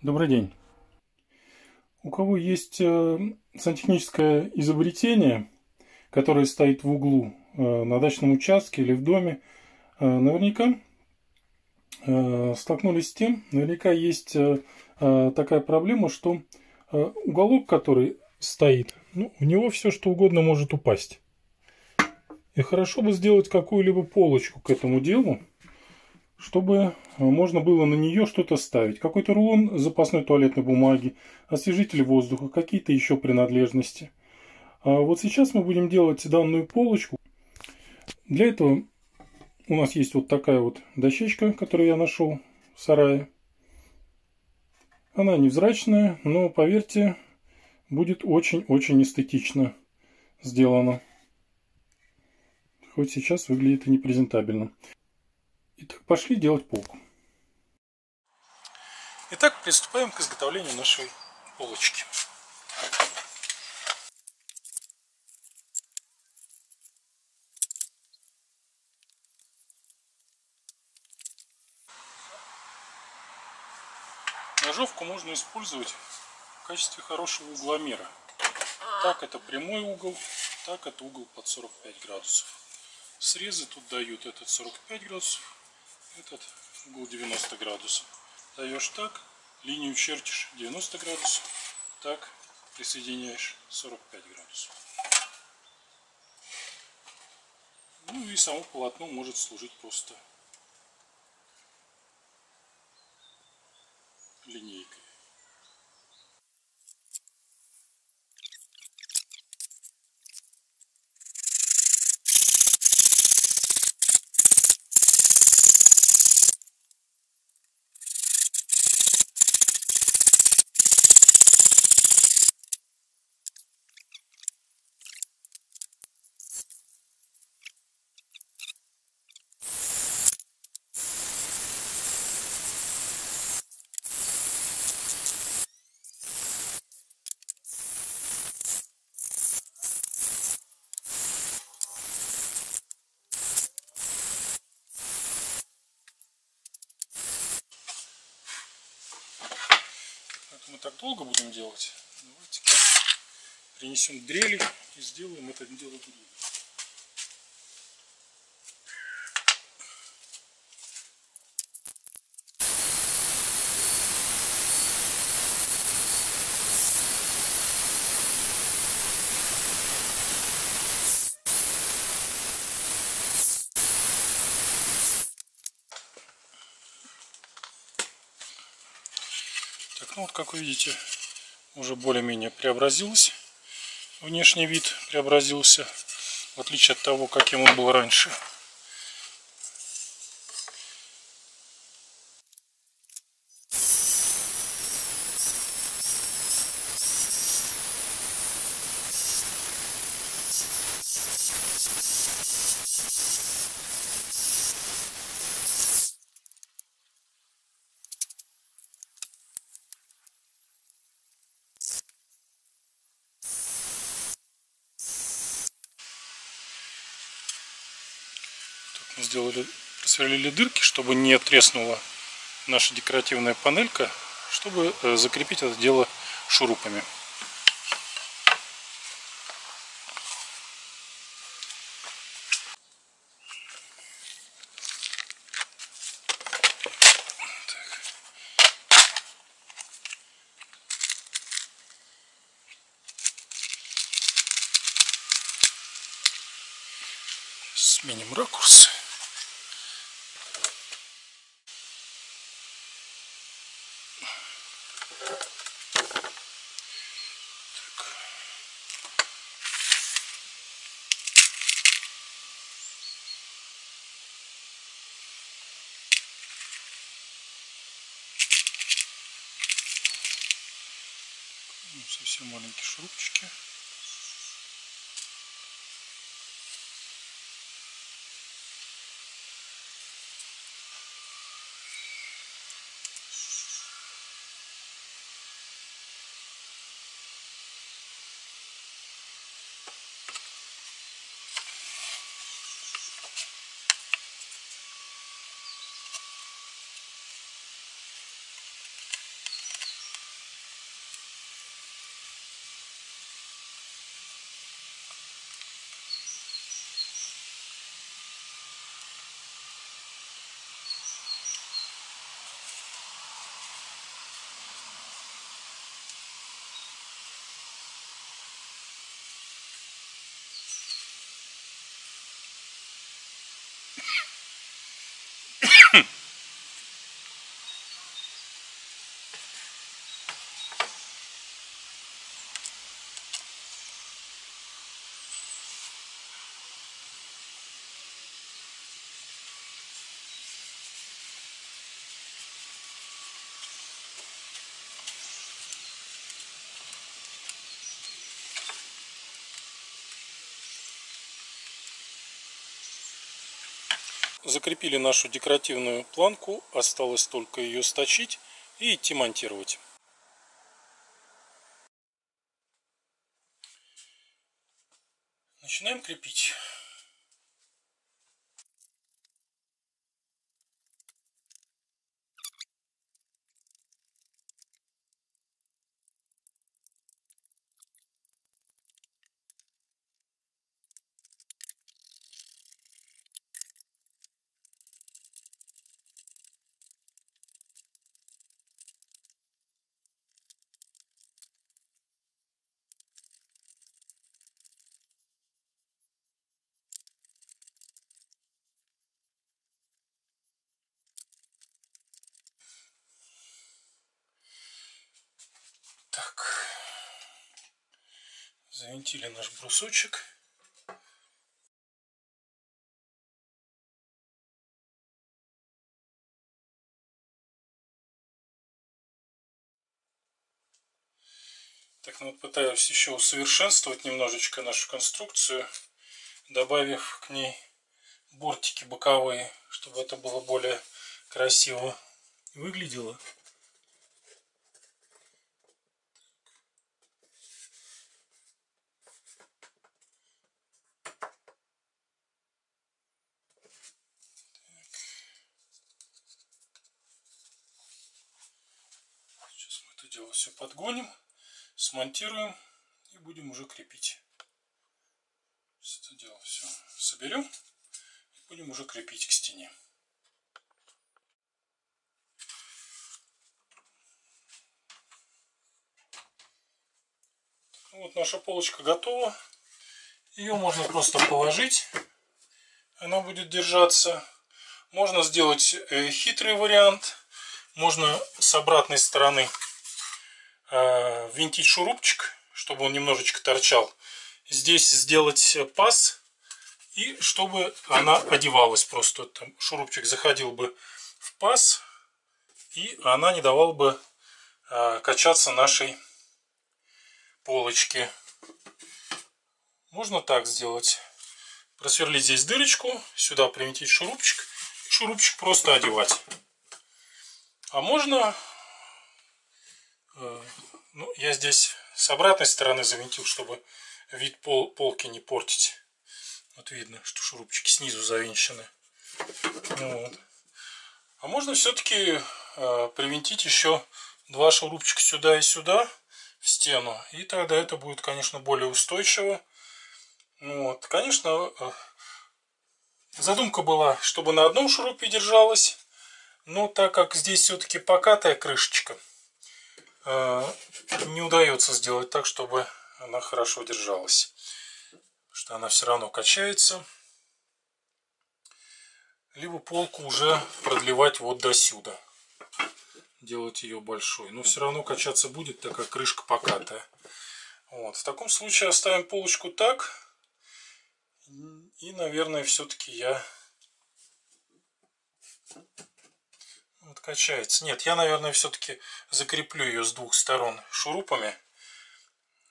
Добрый день. У кого есть э, сантехническое изобретение, которое стоит в углу э, на дачном участке или в доме, э, наверняка столкнулись с тем, наверняка есть такая проблема, что уголок, который стоит, ну, у него все что угодно может упасть. И хорошо бы сделать какую-либо полочку к этому делу, чтобы э, можно было на нее что-то ставить. Какой-то рулон запасной туалетной бумаги, освежитель воздуха, какие-то еще принадлежности. А вот сейчас мы будем делать данную полочку. Для этого у нас есть вот такая вот дощечка, которую я нашел в сарае. Она невзрачная, но поверьте, будет очень-очень эстетично сделано. Хоть сейчас выглядит и непрезентабельно. Итак, пошли делать полку. Итак, приступаем к изготовлению нашей полочки. Ножовку можно использовать в качестве хорошего угломера. Так это прямой угол, так это угол под 45 градусов. Срезы тут дают этот 45 градусов, этот угол 90 градусов. Даешь так, линию чертишь 90 градусов, так присоединяешь 45 градусов. Ну и само полотно может служить просто линейкой. Так долго будем делать, давайте-ка принесем дрели и сделаем это дело дрелью. Вот, как вы видите, уже более-менее преобразилось. Внешний вид преобразился, в отличие от того, каким он был раньше. Сделали, просверлили дырки, чтобы не треснула наша декоративная панелька, чтобы э, закрепить это дело шурупами. сменим ракурс Ну, совсем маленькие шурупчики. Закрепили нашу декоративную планку, осталось только ее сточить и идти монтировать. Начинаем крепить. Так, завинтили наш брусочек. Так, ну вот пытаюсь еще усовершенствовать немножечко нашу конструкцию, добавив к ней бортики боковые, чтобы это было более красиво выглядело. Дело все подгоним, смонтируем и будем уже крепить. Это дело все соберем и будем уже крепить к стене. Вот наша полочка готова. Ее можно просто положить. Она будет держаться. Можно сделать э, хитрый вариант. Можно с обратной стороны винтить шурупчик, чтобы он немножечко торчал. Здесь сделать паз, и чтобы она одевалась просто. Там шурупчик заходил бы в паз, и она не давала бы э, качаться нашей полочке. Можно так сделать. Просверлить здесь дырочку, сюда привинтить шурупчик, шурупчик просто одевать. А можно Э, ну, я здесь с обратной стороны завинтил, чтобы вид пол, полки не портить. Вот видно, что шурупчики снизу завинчены. Вот. А можно все-таки э, привинтить еще два шурупчика сюда и сюда в стену. И тогда это будет, конечно, более устойчиво. Вот. Конечно, э, задумка была, чтобы на одном шурупе держалось. Но так как здесь все-таки покатая крышечка, Э, не удается сделать так, чтобы она хорошо держалась. что она все равно качается. Либо полку уже продлевать вот до сюда. Делать ее большой. Но все равно качаться будет, так как крышка покатая. Вот. В таком случае оставим полочку так. И, наверное, все-таки я качается. Нет, я, наверное, все-таки закреплю ее с двух сторон шурупами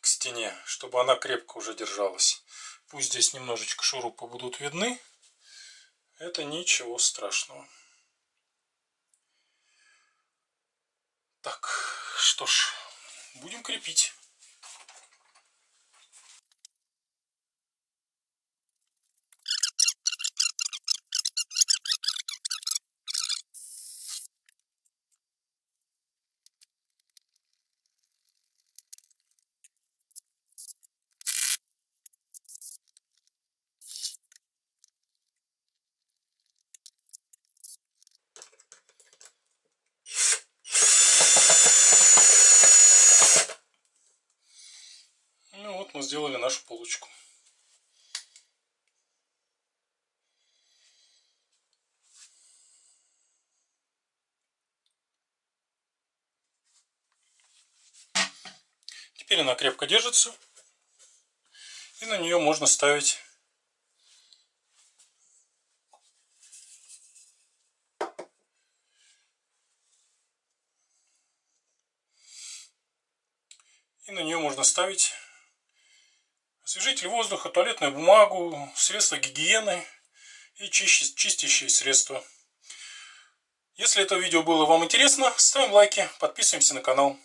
к стене, чтобы она крепко уже держалась. Пусть здесь немножечко шурупы будут видны. Это ничего страшного. Так, что ж, будем крепить. мы сделали нашу полочку. Теперь она крепко держится. И на нее можно ставить и на нее можно ставить освежитель воздуха, туалетную бумагу, средства гигиены и чистящие средства. Если это видео было вам интересно, ставим лайки, подписываемся на канал.